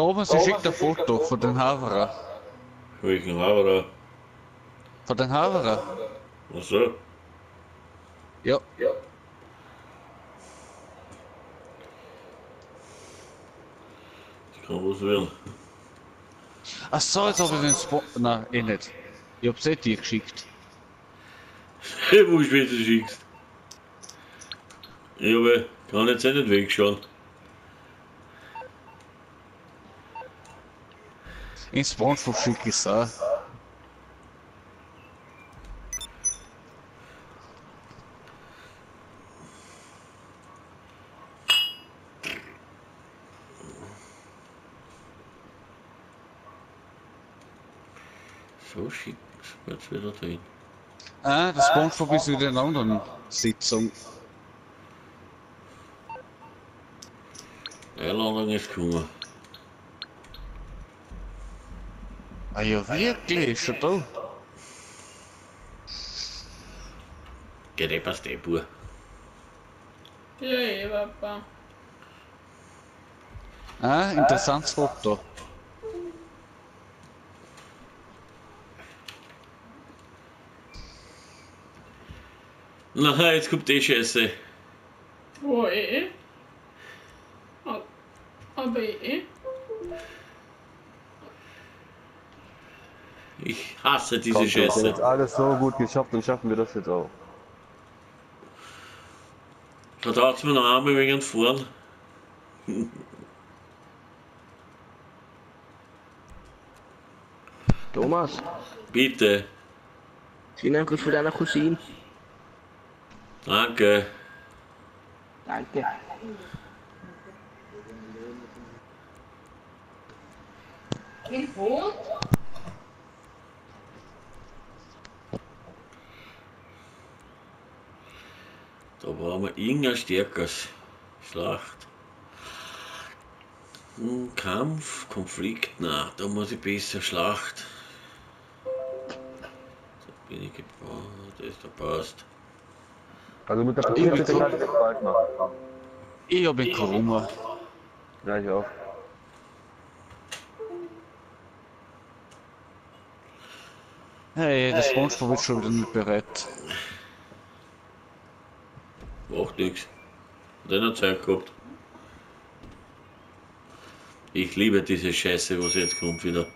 Speaker 4: Da oben, sie schickt ein Foto von den Haverer.
Speaker 1: Welchen haben wir
Speaker 4: Von den Haverer?
Speaker 1: Ach so.
Speaker 4: Ja.
Speaker 1: Das kann was werden.
Speaker 4: Ach so, jetzt hab ich den Spot. Nein, eh nicht. Ich hab's eh dir geschickt. [LAUGHS]
Speaker 1: Wo ich wieder schickst. Ich habe, kann jetzt eh nicht wegschauen.
Speaker 4: Spongebob schick ich's auch.
Speaker 1: So schick, jetzt wieder drin.
Speaker 4: Ah, der Spongebob ist wieder in einer anderen Sitzung.
Speaker 1: Einladung ist gekommen.
Speaker 4: Ah ja, wirklich, schon da.
Speaker 1: Geht passt eh, Bur.
Speaker 6: Ja, eh, Papa.
Speaker 4: Ah, interessantes Foto.
Speaker 1: Na, jetzt kommt die Scheiße. Ich hasse diese
Speaker 5: Komm, wir haben
Speaker 1: Scheiße.
Speaker 5: jetzt alles so gut geschafft und schaffen wir das jetzt auch.
Speaker 1: Vertraut mir noch einmal wegen vorn.
Speaker 3: Thomas,
Speaker 1: Bitte.
Speaker 3: vielen Gruß von deiner Cousine.
Speaker 1: Danke.
Speaker 3: Danke.
Speaker 1: Da brauchen wir irgendein stärkeres. Schlacht. Hm, Kampf, Konflikt, na, da muss ich besser Schlacht. So bin ich gebaut, das da passt.
Speaker 5: Also mit der Papierbitte kann ich das bald machen.
Speaker 4: Ich hab ihn Corona.
Speaker 5: Ja, ich auch.
Speaker 4: Hey, der Spongebob ist schon wieder nicht bereit.
Speaker 1: Macht nix. Hat einer Zeit gehabt. Ich liebe diese Scheiße, was jetzt kommt wieder.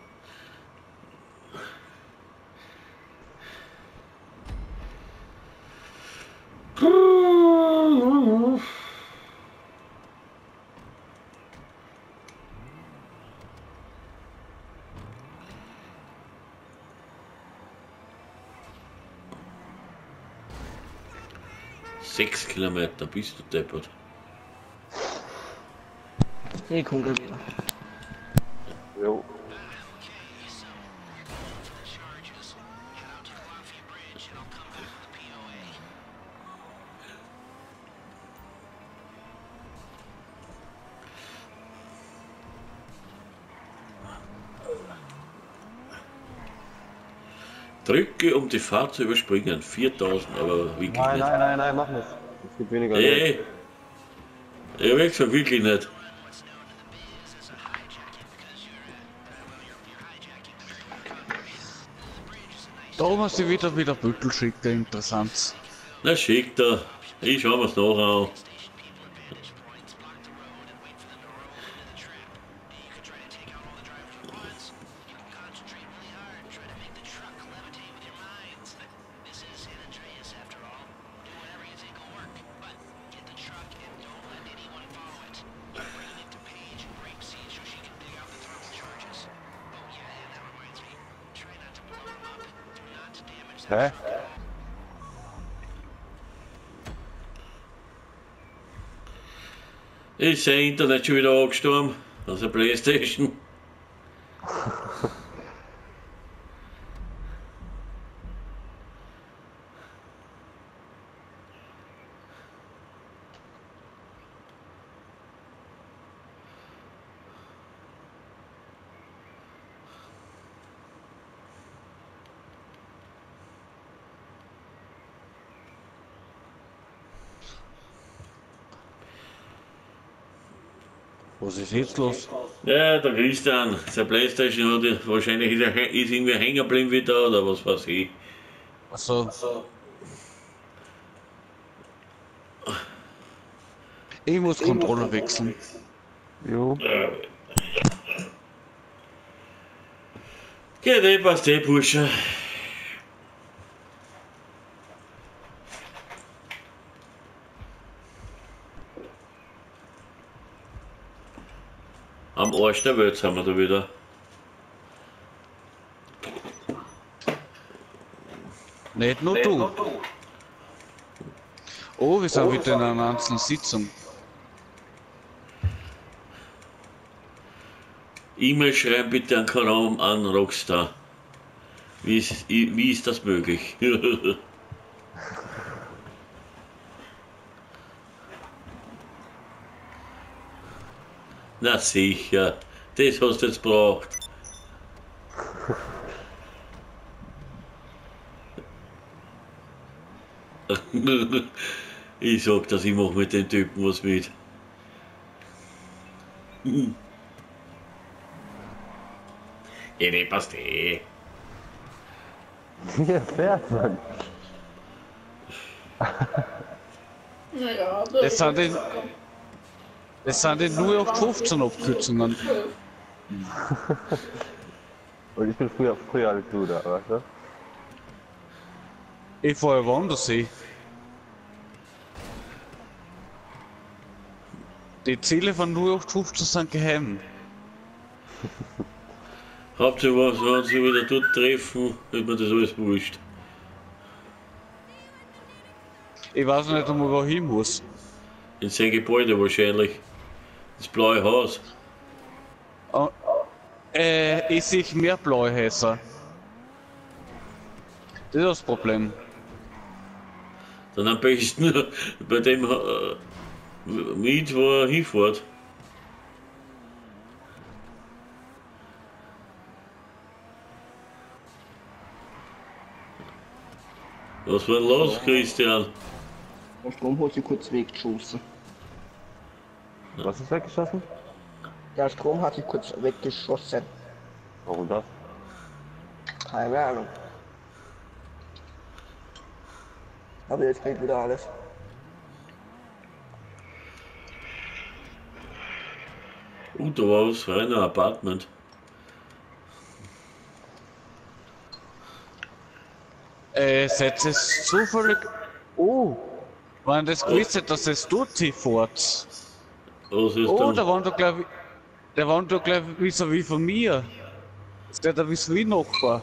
Speaker 1: Kilometer, bist du deppert.
Speaker 3: Hey, Kumpel wieder.
Speaker 5: Jo.
Speaker 2: charges. Head out to Lafayette Bridge and I'll come back with the POA.
Speaker 1: Drücke, um die Fahrt zu überspringen. 4000, aber wirklich
Speaker 5: Nein,
Speaker 1: nicht.
Speaker 5: nein, nein, nein, mach nicht. Es gibt weniger.
Speaker 1: Ey! Ich hab gesagt, wirklich nicht.
Speaker 4: Da muss ich wieder wieder Büttel schicken, interessant.
Speaker 1: Na schick da. Ich schau mir's nachher an. Sein Internet schon wieder angestorben? Also Playstation.
Speaker 4: Was ist jetzt los?
Speaker 1: Ja, der Christian, sein Playstation hat wahrscheinlich ist, er, ist irgendwie hängen geblieben wieder oder was weiß ich.
Speaker 4: Also. Ich muss Controller wechseln.
Speaker 5: Jo.
Speaker 1: Geht eh, passt eh, Bursche. Arsch der Welt sind wir da wieder.
Speaker 4: Nicht nur du. Oh, wir sind wieder in einer einzelnen Sitzung.
Speaker 1: E-Mail schreiben bitte an Karam an Rockstar. Wie ist, wie ist das möglich? [LAUGHS] Na sicher, das hast du jetzt braucht. [LAUGHS] ich sag das, ich mach mit den Typen was mit. Ja, nee, passt eh.
Speaker 5: Wie er fährt, Mann.
Speaker 6: Naja,
Speaker 4: Das sind die, das sind die nur auf 15 Abkürzungen. [LAUGHS]
Speaker 5: Und ich bin früher, früher als du da, weißt du?
Speaker 4: Ich fahre ja woanders hin. Die Ziele von 0815 sind geheim. [LAUGHS]
Speaker 1: Hauptsache, was, wenn sie wieder dort treffen, ist mir das alles wurscht.
Speaker 4: Ich weiß nicht einmal, wo ich hin muss.
Speaker 1: In sein Gebäude wahrscheinlich. Das blaue Haus.
Speaker 4: Oh, äh, ich sehe mehr blaue Häuser. Das ist das Problem.
Speaker 1: Dann am besten bei dem äh, mit, wo er hinfährt. Was war denn los, Christian?
Speaker 3: Der Strom hat sich kurz weggeschossen.
Speaker 5: Was ist weggeschossen?
Speaker 3: Der Strom hat sich kurz weggeschossen.
Speaker 5: Warum das?
Speaker 3: Keine Ahnung. Aber jetzt geht wieder alles.
Speaker 1: Gut, da war was frei, ein Apartment.
Speaker 4: Äh, seid ihr zufällig. Oh! Wenn das gewusst hätte, dass es dort fährt.
Speaker 1: Was ist
Speaker 4: Oh,
Speaker 1: denn?
Speaker 4: der wohnt doch glaub ich. Der wohnt doch glaub ich vis-à-vis von mir. Ist der der vis-à-vis Nachbar?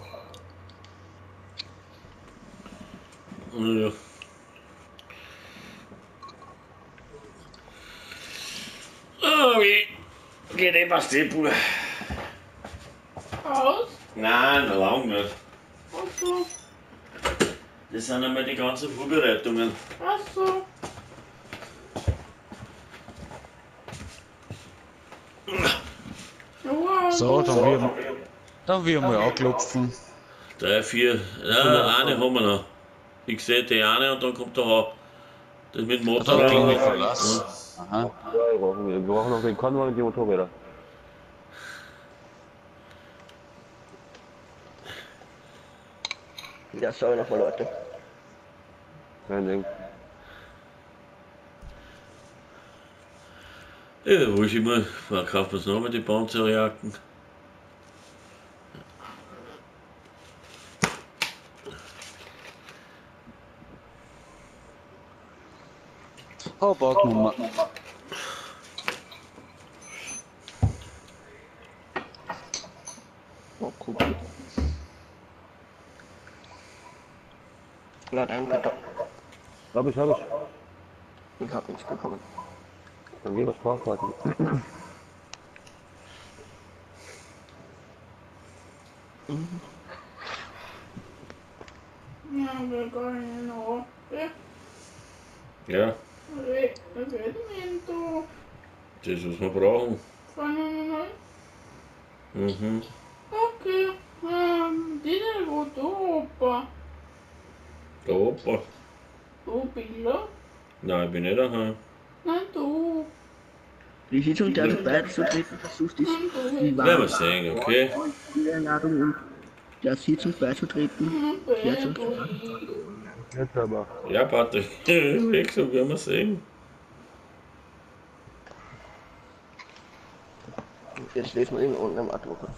Speaker 1: Ja. Oh, wie geht eh was die Bruder?
Speaker 6: Aus?
Speaker 1: Nein, lang nicht.
Speaker 6: Achso,
Speaker 1: Das sind einmal die ganzen Vorbereitungen.
Speaker 6: achso. Ja,
Speaker 4: So, dann wir, dann wir mal anklopfen.
Speaker 1: Drei, vier. Ja, eine haben wir noch. Ich sehe die eine und dann kommt der Haupt. Das mit dem Motorrad.
Speaker 4: Aha.
Speaker 5: Ja, brauchen wir. Wir brauchen noch den Konvoi und die Motorräder.
Speaker 3: Ja, sorry nochmal, Leute.
Speaker 5: Kein Ding.
Speaker 1: Ja, wo ich immer, verkauft man es noch mit den Panzerjacken.
Speaker 4: Hauptnummer.
Speaker 3: Oh, guck. Na danke,
Speaker 5: Hab ich, hab ich.
Speaker 3: ich hab nichts bekommen.
Speaker 5: Dann gehen wir Sprachkarten.
Speaker 6: Ja, wir Ja, Regimento.
Speaker 1: das ist was wir brauchen. Mhm.
Speaker 6: Okay, ähm, die sind wo du, Opa.
Speaker 1: Der Opa.
Speaker 6: Du, Billa?
Speaker 1: Nein, ich bin nicht daheim.
Speaker 6: Nein, du.
Speaker 3: Die Sitzung der beizutreten versucht, die,
Speaker 6: Nein,
Speaker 3: die
Speaker 1: wir
Speaker 3: Wahl
Speaker 1: sehen, okay?
Speaker 3: der Einladung und der Sitzung beizutreten.
Speaker 6: Du.
Speaker 5: Jetzt aber.
Speaker 1: Ja, Patrick. [LAUGHS] Weg, so werden wir sehen.
Speaker 3: Jetzt lesen wir ihn unten im Advokat.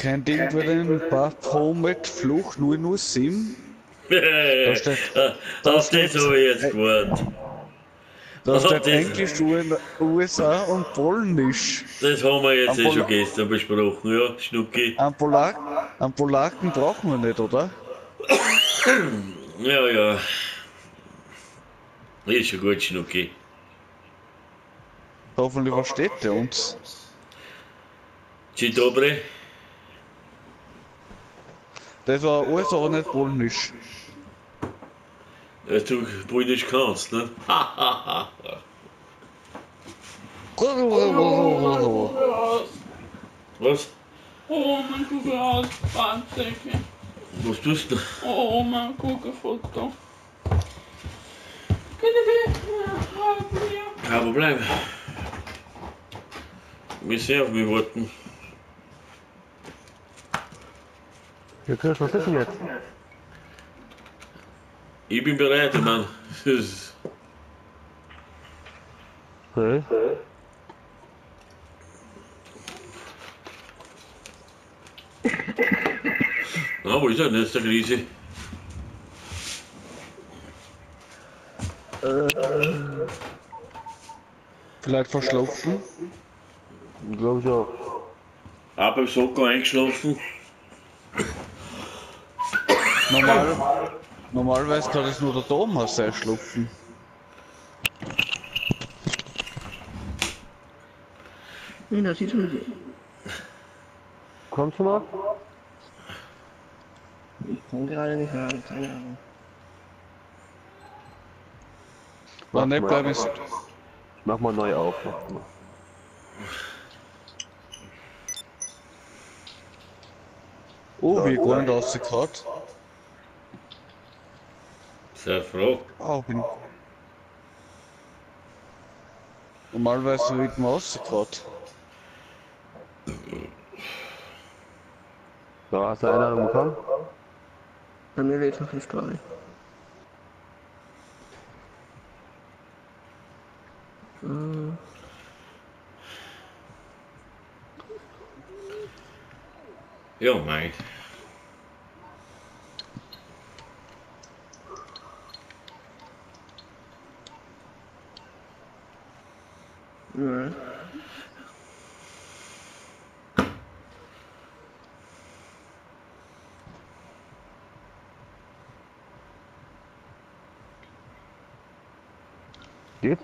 Speaker 6: Abraham.
Speaker 4: Kennt irgendwer den Baphomet Fluch 007? Da steht,
Speaker 1: Auf das habe ich jetzt gewartet.
Speaker 4: da
Speaker 1: Was
Speaker 4: steht? Englisch, USA und Polnisch.
Speaker 1: Das haben wir jetzt eh
Speaker 4: Am
Speaker 1: schon gestern besprochen, ja, Schnucki.
Speaker 4: Einen, Polak, einen Polaken brauchen wir nicht, oder?
Speaker 1: Ja, ja. Ist schon gut, Schnucki.
Speaker 4: Hoffentlich versteht er uns.
Speaker 1: Dzień dobry.
Speaker 4: Das war alles aber nicht Polnisch.
Speaker 1: Dass du Polnisch kannst, ne? Was?
Speaker 6: Oh, mein Google aus, Bahnstrecke.
Speaker 1: Was tust du?
Speaker 6: Oh, mein. Ja,
Speaker 1: Kein Problem. Wir sehen auf mich warten.
Speaker 5: Kirsch, was ist denn jetzt?
Speaker 1: Ich bin bereit, Mann.
Speaker 5: Hey?
Speaker 1: Na, wo ist er denn jetzt, der Krise?
Speaker 4: Vielleicht verschlafen?
Speaker 5: Glaub ich auch.
Speaker 1: Auch beim Soko eingeschlafen.
Speaker 4: Normal, normalerweise kann es nur der Thomas einschlafen.
Speaker 3: In der Sitzung.
Speaker 5: Kommst du mal?
Speaker 3: Ich kann gerade nicht hören, keine Ahnung.
Speaker 4: War nicht
Speaker 5: mal.
Speaker 4: bleiben.
Speaker 5: Ich mach mal neu auf. Mach mal.
Speaker 4: Oh, wie gar nicht rausgehört.
Speaker 1: Sehr froh.
Speaker 4: Oh, bin. Normalerweise wird man rausgehört.
Speaker 5: So, hast du Einladung bekommen?
Speaker 3: Bei mir lädt noch die Story. Hm,
Speaker 1: Ja, mei.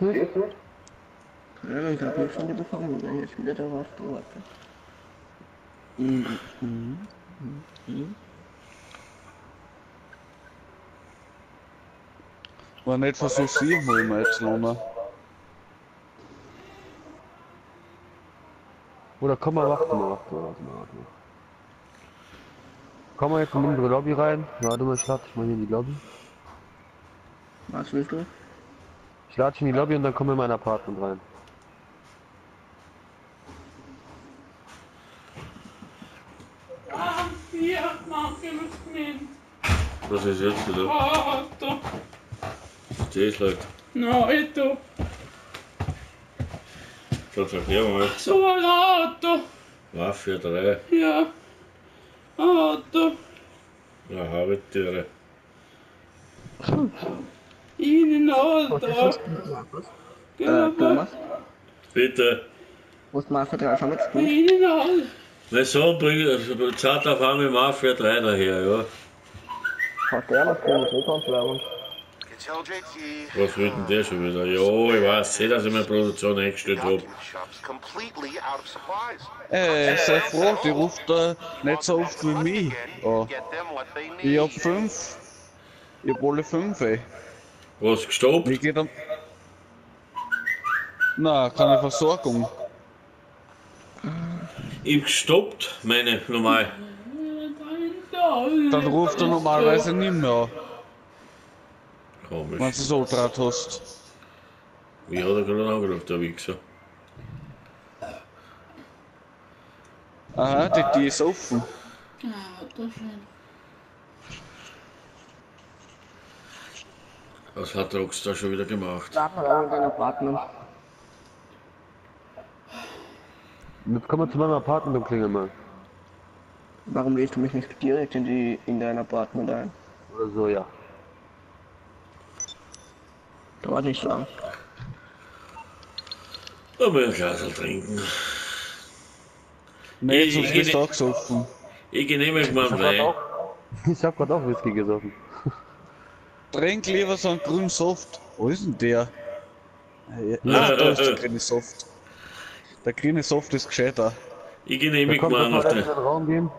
Speaker 5: Geht's nicht?
Speaker 3: Ja, ich hab mich schon die bekommen, wenn jetzt wieder da was du Mhm. Mhm. Mhm.
Speaker 4: War nicht versucht, siebenmal mal jetzt noch.
Speaker 5: Oder komm mal, warte mal, warte mal, warte mal, warte mal. Komm mal jetzt in unsere Lobby rein. Warte mal, ich lade dich mal hier in die Lobby.
Speaker 3: Was willst du?
Speaker 5: Ich lade dich in die Lobby und dann komm in mein Apartment rein.
Speaker 6: Hier, ich.
Speaker 1: Was ist jetzt wieder?
Speaker 6: Auto.
Speaker 1: Stehst halt.
Speaker 6: No, ich tu.
Speaker 1: Schon erklär mal.
Speaker 6: So ein Auto.
Speaker 1: Waffe 3.
Speaker 6: Ja. Auto.
Speaker 1: Ja, Haartiere.
Speaker 6: In [LAUGHS] den
Speaker 3: Das? Markus? Äh,
Speaker 6: Genau.
Speaker 3: Thomas?
Speaker 1: Bitte.
Speaker 3: Wo ist Mafia 3 schon mit Stuhl?
Speaker 6: In den Auto.
Speaker 1: Mein Sohn bringt, zahlt auf einmal Mafia 3 daher, ja.
Speaker 3: Hast du ja was Werbung?
Speaker 2: It's LJT.
Speaker 1: Was will denn der schon wieder? Ja, ich weiß, seh, dass ich meine Produktion eingestellt habe.
Speaker 4: Ey, sei froh, die ruft da nicht so oft wie mich.
Speaker 2: Need.
Speaker 4: Ich hab fünf. Ich hab alle fünf, ey.
Speaker 1: Was gestoppt?
Speaker 4: Wie geht am. Na, keine Versorgung.
Speaker 1: Ich hab gestoppt, meine normal.
Speaker 4: Dann ruft er normalerweise nicht mehr an, wenn du
Speaker 1: Komisch.
Speaker 4: so draht hast.
Speaker 1: Wie hat er gerade angerufen, der Wichser?
Speaker 4: Aha, die, die ist offen.
Speaker 6: Auto schön.
Speaker 1: Was hat Rockstar schon wieder gemacht?
Speaker 3: Sag mal in dein Apartment.
Speaker 5: Und jetzt komm mal zu meinem Apartment und klingel mal.
Speaker 3: Warum lädst du mich nicht direkt in, die, in dein Apartment ein?
Speaker 5: Oder so, ja.
Speaker 3: Dauert nicht so lang.
Speaker 1: Da will ein Glas trinken.
Speaker 4: Nicht,
Speaker 1: Ich-
Speaker 4: sonst
Speaker 1: ich-
Speaker 4: bist du auch gesoffen.
Speaker 1: Ich genehmige mal einen Wein.
Speaker 5: Ich hab grad auch Whisky gesoffen.
Speaker 4: Trink lieber so einen grünen Soft. Wo ist denn der? Ah, da ist der grüne Soft. Der grüne Soft ist gescheiter.
Speaker 1: Ich
Speaker 5: Da
Speaker 1: genehmige mal auf
Speaker 5: in den
Speaker 1: den.
Speaker 5: Raum gehen.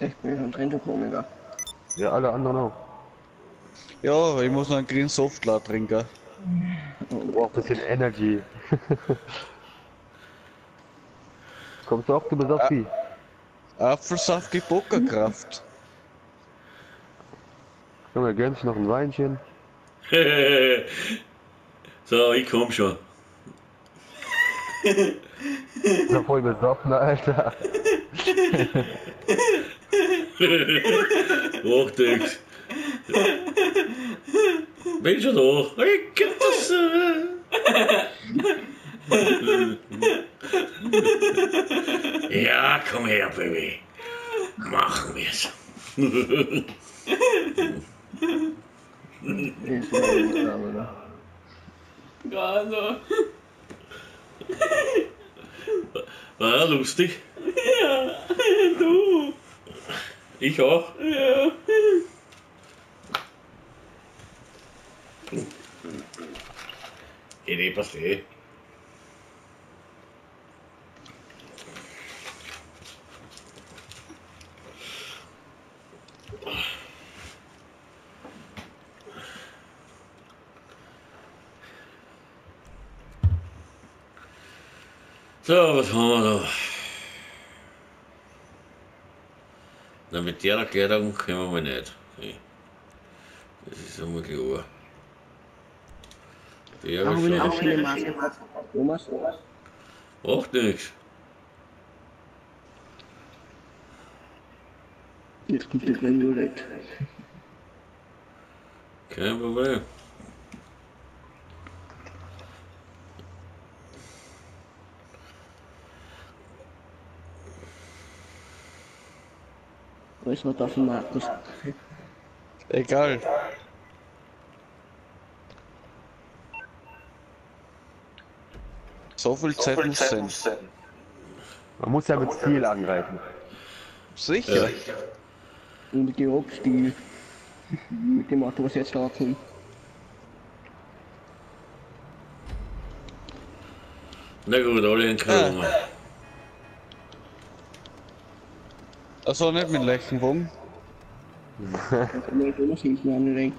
Speaker 3: Ich bin schon Trendkomiker.
Speaker 5: Ja, alle anderen auch.
Speaker 4: Ja, ich muss noch einen grünen Soft laut trinken.
Speaker 5: Du brauchst ein bisschen Energy. [LAUGHS] Kommst du auch, du bist auf die.
Speaker 4: Apfelsaft gibt Bockerkraft.
Speaker 5: Junge, gönn sich noch ein Weinchen. [LAUGHS]
Speaker 1: so, ich komm schon.
Speaker 5: Doch voll besoffen, Alter. [LAUGHS]
Speaker 1: Hochdecks. Bin schon da. Ich kann das. [LAUGHS] Ja, komm her, Baby. Machen wir's.
Speaker 3: Ist mir egal, oder?
Speaker 6: Also.
Speaker 1: War ja lustig.
Speaker 6: Ja, du.
Speaker 1: Ich auch.
Speaker 6: Ja.
Speaker 1: Geht eh passiert. So, was haben wir da? Na, mit der Erklärung können wir mal nicht. Okay. Das ist einmal klar. Der
Speaker 3: Warum
Speaker 1: ist
Speaker 3: will ich auch
Speaker 1: schon.
Speaker 3: viele Masken? Thomas?
Speaker 1: Macht nichts.
Speaker 3: Jetzt kommt der Granulett.
Speaker 1: Kein Problem.
Speaker 3: Weiß was da für Markus?
Speaker 4: Egal. So viel Zeit muss sein.
Speaker 5: Man muss ja mit Ziel angreifen.
Speaker 4: Sicher.
Speaker 3: Und mit dem Obstil. mit dem Auto, was jetzt da kommt.
Speaker 1: Na gut, alle in Kaloma.
Speaker 4: Also nicht mit
Speaker 3: hinten anlegen.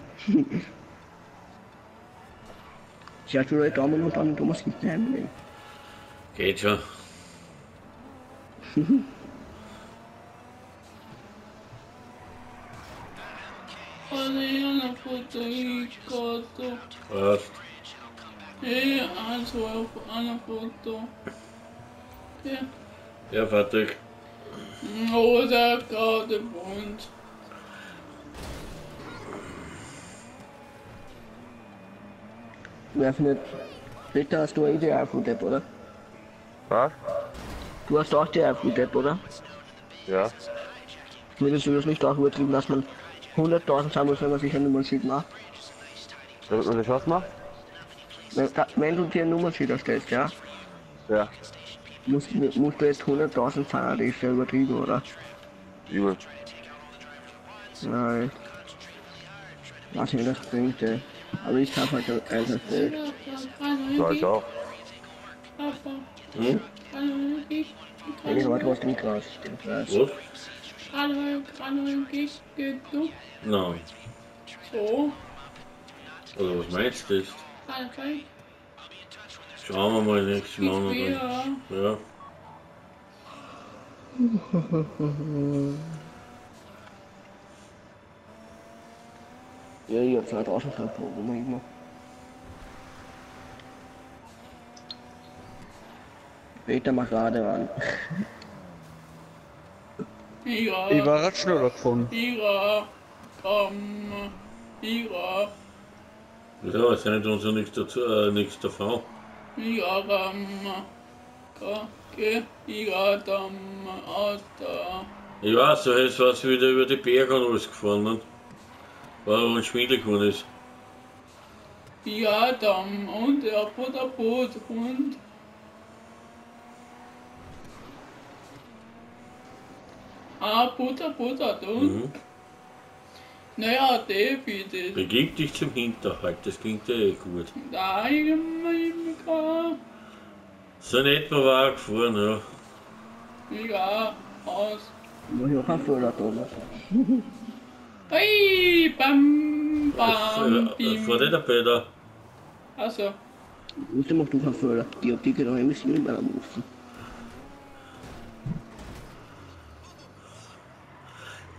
Speaker 3: Sie hat schon Daumen und dann den Thomas hinten anlegen.
Speaker 1: Geht schon.
Speaker 6: Alena Foto ich Foto.
Speaker 1: Passt.
Speaker 6: Hey, also auf einer Foto. Ja.
Speaker 1: Ja, fertig.
Speaker 6: Oder gerade bunt.
Speaker 3: Wer findet. Peter, hast du die iPhone-App, oder?
Speaker 5: Was?
Speaker 3: Du hast auch die iPhone-App, oder?
Speaker 5: Ja.
Speaker 3: Würdest du das nicht auch übertrieben, dass man 100.000 sammelt, wenn man sich ein Nummernschild macht?
Speaker 5: Damit man das was macht?
Speaker 3: Wenn, wenn du dir ein Nummernschild erstellst, ja,
Speaker 5: Ja.
Speaker 3: Musst, du- musst du jetzt 100.000 zahlen, das ist ja übertrieben, oder?
Speaker 5: Übel.
Speaker 3: Nein. Was mir das bringt, ey. Aber ich hab halt eins erstellt.
Speaker 5: Ja, ich auch.
Speaker 1: Hm?
Speaker 6: hallo, ich.
Speaker 3: Ich warte, was den Gras. Den Gras.
Speaker 1: Was?
Speaker 6: Ich.
Speaker 1: Nein.
Speaker 6: So.
Speaker 1: Also, was meinst du Schauen wir mal noch.
Speaker 6: bin
Speaker 1: Ja. [LAUGHS]
Speaker 3: Ja, ich hab 2000 Euro Probe immer. Peter mach gerade an.
Speaker 6: Ja. [LAUGHS]
Speaker 4: Ich war grad schneller gefunden.
Speaker 6: Ira, komm, Ira,
Speaker 1: Ja, es sind uns ja nichts dazu, äh, nichts davon.
Speaker 6: Da.
Speaker 1: Ich weiß, du hast was wieder über die Berge und alles gefahren, ne? Weil ein Schmiede geworden ist.
Speaker 6: Ja, dann, und er Butter, Boot, und. Ah, Butter, Butter, du.
Speaker 1: Mhm.
Speaker 6: Naja, David,
Speaker 1: Begib dich zum Hinterhalt, das klingt ja eh gut.
Speaker 6: nein, mein Gott.
Speaker 1: So in etwa war er gefahren, ja.
Speaker 6: Ja, aus.
Speaker 3: Mach ich auch einen Fehler, Thomas.
Speaker 6: Hey, bam, bam,
Speaker 1: Äh, äh, Vor
Speaker 6: bim.
Speaker 1: der Peter.
Speaker 6: Also,
Speaker 3: Wusste mach du keinen Fehler. Die Optik geht auch ein bisschen in meiner.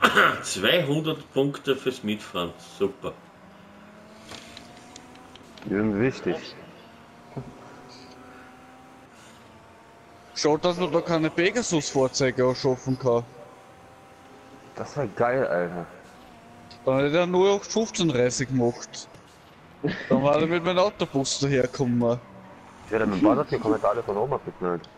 Speaker 3: [COUGHS]
Speaker 1: 200 Punkte fürs Mitfahren, super.
Speaker 5: Die sind wichtig.
Speaker 4: Schaut, dass man da keine Pegasus-Fahrzeuge ausschaffen kann.
Speaker 5: Das war geil, Alter.
Speaker 4: Dann hätte er nur 15 Reise gemacht. Dann war er mit meinem Autobus daherkommen.
Speaker 5: Ich werde mit dem komplett alle von oben abgeknallt.